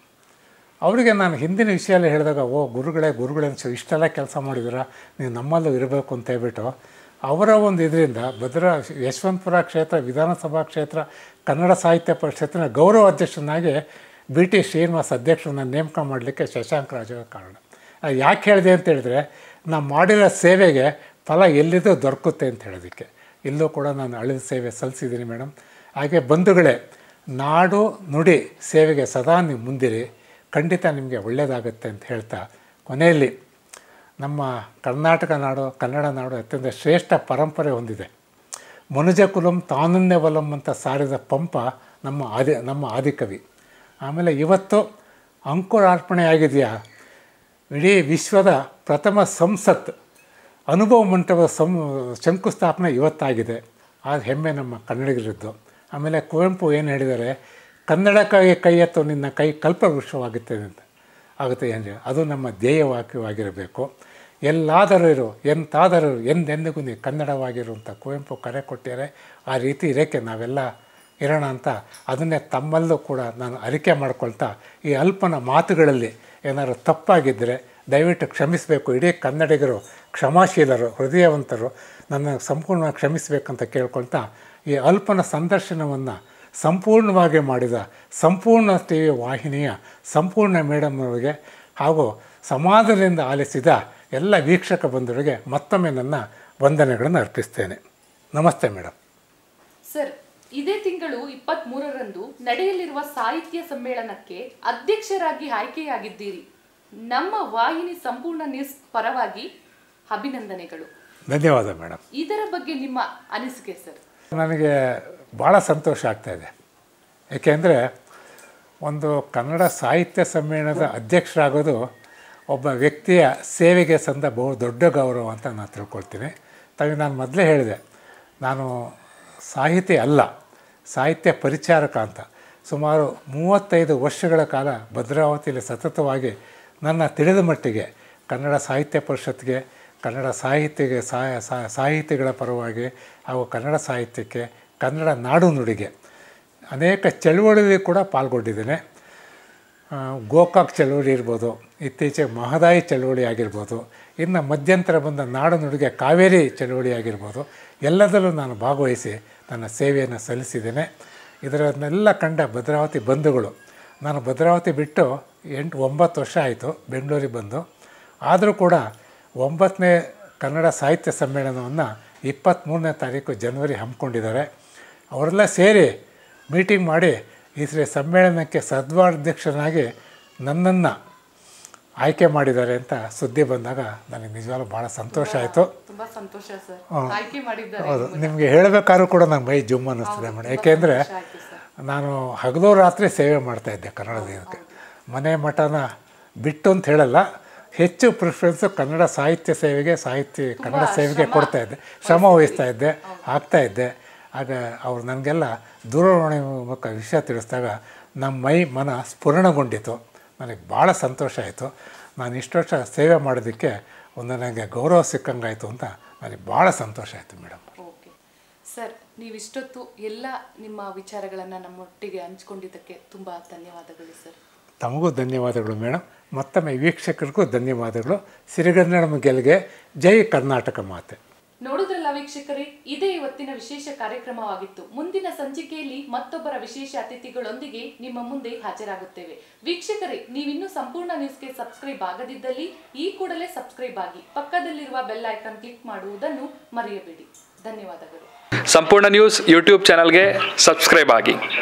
ಅವರಿಗೆ ನಾನು ಹಿಂದಿನ ವಿಷಯಲ್ಲಿ ಹೇಳಿದಾಗ, ಓ, ಗುರುಗಳೇ ಗುರುಗಳೇನು ಇಷ್ಟೆಲ್ಲ ಕೆಲಸ ಮಾಡಿದಿರ, ನೀವು ನಮ್ಮಲ್ಲೂ ಇರಬೇಕು ಅಂತ ಹೇಳ್ಬಿಟ್ಟು, ಅವರ ಒಂದು ಇದರಿಂದ ಭದ್ರಾ ಯಶವಂತಪುರ ಕ್ಷೇತ್ರ, ವಿಧಾನಸಭಾ ಕ್ಷೇತ್ರ, ಕನ್ನಡ ಸಾಹಿತ್ಯ ಪರಿಷತ್ತಿನ ಗೌರವ ಅಧ್ಯಕ್ಷನಾಗಿ ಬಿ ಟಿ ಶ್ರೀನಿವಾಸ್ ಅಧ್ಯಕ್ಷರನ್ನ ನೇಮಕ ಮಾಡಲಿಕ್ಕೆ ಶಶಾಂಕ್ ರಾಜ ಕಾರಣ. ಯಾಕೆ ಹೇಳಿದೆ ಅಂತ ಹೇಳಿದ್ರೆ ನಾನು ಮಾಡಿರೋ ಸೇವೆಗೆ ಫಲ ಎಲ್ಲಿದ್ದು ದೊರಕುತ್ತೆ ಅಂತ ಹೇಳೋದಕ್ಕೆ. ಇಲ್ಲೂ ಕೂಡ ನಾನು ಅಳಿದ ಸೇವೆ ಸಲ್ಲಿಸಿದ್ದೀನಿ ಮೇಡಮ್ ಹಾಗೆ ಬಂಧುಗಳೇ ನಾಡು ನುಡಿ ಸೇವೆಗೆ ಸದಾ ನೀವು ಮುಂದಿರಿ. ಖಂಡಿತ ನಿಮಗೆ ಒಳ್ಳೆಯದಾಗುತ್ತೆ ಅಂತ ಹೇಳ್ತಾ ಕೊನೆಯಲ್ಲಿ ನಮ್ಮ ಕರ್ನಾಟಕ ನಾಡು, ಕನ್ನಡ ನಾಡು ಅತ್ಯಂತ ಶ್ರೇಷ್ಠ ಪರಂಪರೆ ಹೊಂದಿದೆ. ಮನುಜ ಕುಲಂ ಅಂತ ಸಾರಿದ ಪಂಪ ನಮ್ಮ ಆದಿ, ನಮ್ಮ ಆದಿಕವಿ ಆಮೇಲೆ ಇವತ್ತು ಅಂಕುರಾರ್ಪಣೆ ಆಗಿದೆಯಾ? ಇಡೀ ವಿಶ್ವದ ಪ್ರಥಮ ಸಂಸತ್ ಅನುಭವ ಮಂಟಪದ ಸಂ, ಶಂಕುಸ್ಥಾಪನೆ ಇವತ್ತಾಗಿದೆ. ಆ ಹೆಮ್ಮೆ ನಮ್ಮ ಕನ್ನಡಿಗರಿದ್ದು. ಆಮೇಲೆ ಕುವೆಂಪು ಏನು ಹೇಳಿದ್ದಾರೆ? ಕನ್ನಡಕ್ಕಾಗಿ ಕೈ ಎತ್ತು ನಿನ್ನ ಕೈ ಕಲ್ಪವೃಕ್ಷವಾಗುತ್ತೆ ಅಂತ. ಆಗುತ್ತೆ ಏನು ಅದು ನಮ್ಮ ಧ್ಯೇಯವಾಕ್ಯವಾಗಿರಬೇಕು. ಎಲ್ಲಾದರೂ ಇರು ಎಂತಾದರೂ ಎಂದೆಂದಿಗೂ ನೀ ಕನ್ನಡವಾಗಿರು ಅಂತ ಕುವೆಂಪು ಕರೆ ಕೊಟ್ಟಿದ್ದಾರೆ. ಆ ರೀತಿ ಇರೋಕ್ಕೆ ನಾವೆಲ್ಲ ಇರೋಣ ಅಂತ. ಅದನ್ನೇ ತಮ್ಮಲ್ಲೂ ಕೂಡ ನಾನು ಅರಿಕೆ ಮಾಡ್ಕೊಳ್ತಾ, ಈ ಅಲ್ಪನ ಮಾತುಗಳಲ್ಲಿ ಏನಾದರೂ ತಪ್ಪಾಗಿದ್ದರೆ ದಯವಿಟ್ಟು ಕ್ಷಮಿಸಬೇಕು. ಇಡೀ ಕನ್ನಡಿಗರು ಕ್ಷಮಾಶೀಲರು, ಹೃದಯವಂತರು ನನ್ನ ಸಂಪೂರ್ಣ ಕ್ಷಮಿಸಬೇಕಂತ ಕೇಳ್ಕೊಳ್ತಾ ಈ ಅಲ್ಪನ ಸಂದರ್ಶನವನ್ನು ಸಂಪೂರ್ಣವಾಗಿ ಮಾಡಿದ ಸಂಪೂರ್ಣ ಟಿ ವಿ ವಾಹಿನಿಯ ಸಂಪೂರ್ಣ ಮೇಡಮ್ನವರಿಗೆ ಹಾಗೂ ಸಮಾಜದಿಂದ ಆಲಿಸಿದ ಎಲ್ಲ ವೀಕ್ಷಕ ಬಂಧುಗಳಿಗೆ ಮತ್ತೊಮ್ಮೆ ನನ್ನ ವಂದನೆಗಳನ್ನು ಅರ್ಪಿಸ್ತೇನೆ. ನಮಸ್ತೆ ಮೇಡಮ್ ಸರ್ ಇದೇ ತಿಂಗಳು ಇಪ್ಪತ್ತ್ ಮೂರರಂದು ನಡೆಯಲಿರುವ ಸಾಹಿತ್ಯ ಸಮ್ಮೇಳನಕ್ಕೆ ಅಧ್ಯಕ್ಷರಾಗಿ ಆಯ್ಕೆಯಾಗಿದ್ದೀರಿ. ನಮ್ಮ ವಾಹಿನಿ ಸಂಪೂರ್ಣ ನ್ಯೂಸ್ ಪರವಾಗಿ ಅಭಿನಂದನೆಗಳು. ಧನ್ಯವಾದ ಮೇಡಮ್ ಇದರ ಬಗ್ಗೆ ನಿಮ್ಮ ಅನಿಸಿಕೆ ಸರ್? ನನಗೆ ಭಾಳ ಸಂತೋಷ ಆಗ್ತಾಯಿದೆ ಏಕೆಂದರೆ ಒಂದು ಕನ್ನಡ ಸಾಹಿತ್ಯ ಸಮ್ಮೇಳನದ ಅಧ್ಯಕ್ಷರಾಗೋದು ಒಬ್ಬ ವ್ಯಕ್ತಿಯ ಸೇವೆಗೆ ಸಂದ ಬಹು ದೊಡ್ಡ ಗೌರವ ಅಂತ ನಾನು ತಿಳ್ಕೊಳ್ತೀನಿ. ತಮಗೆ ನಾನು ಮೊದಲೇ ಹೇಳಿದೆ, ನಾನು ಸಾಹಿತಿ ಅಲ್ಲ, ಸಾಹಿತ್ಯ ಪರಿಚಾರಕ ಅಂತ. ಸುಮಾರು ಮೂವತ್ತೈದು ವರ್ಷಗಳ ಕಾಲ ಭದ್ರಾವತಿಯಲ್ಲಿ ಸತತವಾಗಿ ನನ್ನ ತಿಳಿದ ಮಟ್ಟಿಗೆ ಕನ್ನಡ ಸಾಹಿತ್ಯ ಪರಿಷತ್ಗೆ ಕನ್ನಡ ಸಾಹಿತ್ಯಗೆ ಸಾಹಿತಿಗಳ ಪರವಾಗಿ ಹಾಗೂ ಕನ್ನಡ ಸಾಹಿತ್ಯಕ್ಕೆ ಕನ್ನಡ ನಾಡು ನುಡಿಗೆ ಅನೇಕ ಚಳುವಳಿಯಲ್ಲಿ ಕೂಡ ಪಾಲ್ಗೊಂಡಿದ್ದೇನೆ. ಗೋಕಾಕ್ ಚಳುವಳಿ ಇರ್ಬೋದು, ಇತ್ತೀಚೆಗೆ ಮಹದಾಯಿ ಚಳುವಳಿ ಆಗಿರ್ಬೋದು, ಇನ್ನು ಮಧ್ಯಂತರ ಬಂದ ನಾಡು ನುಡಿಗೆ ಕಾವೇರಿ ಚಳುವಳಿ ಆಗಿರ್ಬೋದು ಎಲ್ಲದರಲ್ಲೂ ನಾನು ಭಾಗವಹಿಸಿ ನನ್ನ ಸೇವೆಯನ್ನು ಸಲ್ಲಿಸಿದ್ದೇನೆ. ಇದರನ್ನೆಲ್ಲ ಕಂಡ ಭದ್ರಾವತಿ ಬಂಧುಗಳು, ನಾನು ಭದ್ರಾವತಿ ಬಿಟ್ಟು ಎಂಟು, ಒಂಬತ್ತು ವರ್ಷ ಆಯಿತು ಬೆಂಗಳೂರಿಗೆ ಬಂದು. ಆದರೂ ಕೂಡ ಒಂಬತ್ತನೇ ಕನ್ನಡ ಸಾಹಿತ್ಯ ಸಮ್ಮೇಳನವನ್ನು ಇಪ್ಪತ್ತ್ಮೂರನೇ ತಾರೀಕು ಜನವರಿ ಹಮ್ಮಿಕೊಂಡಿದ್ದಾರೆ. ಅವರೆಲ್ಲ ಸೇರಿ ಮೀಟಿಂಗ್ ಮಾಡಿ ಈ ಸರಿ ಸಮ್ಮೇಳನಕ್ಕೆ ಸದ್ವಾಧ್ಯಕ್ಷನಾಗಿ ನನ್ನನ್ನು ಆಯ್ಕೆ ಮಾಡಿದ್ದಾರೆ ಅಂತ ಸುದ್ದಿ ಬಂದಾಗ ನನಗೆ ನಿಜವಾಗ್ಲೂ ಭಾಳ ಸಂತೋಷ ಆಯಿತು. ಹೌದು ನಿಮಗೆ ಹೇಳಬೇಕಾದ್ರೂ ಕೂಡ ನಂಗೆ ಮೈ ಜುಮ್ ಅನ್ನಿಸ್ತಿದೆ ಮೇಡಮ್. ಏಕೆಂದರೆ ನಾನು ಹಗಲು ರಾತ್ರಿ ಸೇವೆ ಮಾಡ್ತಾಯಿದ್ದೆ ಕನ್ನಡ ದಿನಕ್ಕೆ. ಮನೆ ಮಠನ ಬಿಟ್ಟು ಅಂತ ಹೇಳಲ್ಲ ಹೆಚ್ಚು ಪ್ರಿಫರೆನ್ಸು ಕನ್ನಡ ಸಾಹಿತ್ಯ ಸೇವೆಗೆ ಸಾಹಿತ್ಯ ಕನ್ನಡ ಸೇವೆಗೆ ಕೊಡ್ತಾ ಇದ್ದೆ. ಶ್ರಮ ವಹಿಸ್ತಾ ಇದ್ದೆ. ಆಗ್ತಾ ಇದ್ದೆ. ಆಗ ಅವರು ನನಗೆಲ್ಲ ದೂರವಾಣಿ ಮೂಲಕ ವಿಷಯ ತಿಳಿಸಿದಾಗ ನಮ್ಮ ಮೈ ಮನ ಸ್ಫುರಣಗೊಂಡಿತು. ನನಗೆ ಭಾಳ ಸಂತೋಷ ಆಯಿತು. ನಾನು ಇಷ್ಟು ವರ್ಷ ಸೇವೆ ಮಾಡೋದಕ್ಕೆ ಒಂದು ನನಗೆ ಗೌರವ ಸಿಕ್ಕಂಗಾಯಿತು ಅಂತ ನನಗೆ ಭಾಳ ಸಂತೋಷ ಆಯಿತು ಮೇಡಮ್ ಓಕೆ. ಸರ್ ನೀವಿಷ್ಟೊತ್ತು ಎಲ್ಲ ನಿಮ್ಮ ವಿಚಾರಗಳನ್ನು ನಮ್ಮೊಟ್ಟಿಗೆ ಹಂಚ್ಕೊಂಡಿದ್ದಕ್ಕೆ ತುಂಬ ಧನ್ಯವಾದಗಳು ಸರ್. ತಮಗೂ ಧನ್ಯವಾದಗಳು ಮೇಡಮ್ ಮತ್ತೊಮ್ಮೆ ವೀಕ್ಷಕರಿಗೂ ಧನ್ಯವಾದಗಳು. ಸಿರಿಗನ್ನಡಮ ಗೆಲ್ಗೆ ಜೈ ಕರ್ನಾಟಕ ಮಾತೆ. ನೋಡಿದ್ರಲ್ಲ ವೀಕ್ಷಕರೇ ಇದೇ ಇವತ್ತಿನ ವಿಶೇಷ ಕಾರ್ಯಕ್ರಮವಾಗಿತ್ತು. ಮುಂದಿನ ಸಂಚಿಕೆಯಲ್ಲಿ ಮತ್ತೊಬ್ಬರ ವಿಶೇಷ ಅತಿಥಿಗಳೊಂದಿಗೆ ನಿಮ್ಮ ಮುಂದೆ ಹಾಜರಾಗುತ್ತೇವೆ. ವೀಕ್ಷಕರೇ ನೀವಿನ್ನೂ ಸಂಪೂರ್ಣ ನ್ಯೂಸ್ಗೆ ಸಬ್ಸ್ಕ್ರೈಬ್ ಆಗದಿದ್ದಲ್ಲಿ ಈ ಕೂಡಲೇ ಸಬ್ಸ್ಕ್ರೈಬ್ ಆಗಿ ಪಕ್ಕದಲ್ಲಿರುವ ಬೆಲ್ ಐಕಾನ್ ಕ್ಲಿಕ್ ಮಾಡುವುದನ್ನು ಮರೆಯಬೇಡಿ. ಧನ್ಯವಾದಗಳು. ಸಂಪೂರ್ಣ ನ್ಯೂಸ್ ಯೂಟ್ಯೂಬ್ ಚಾನಲ್ಗೆ ಸಬ್ಸ್ಕ್ರೈಬ್ ಆಗಿ.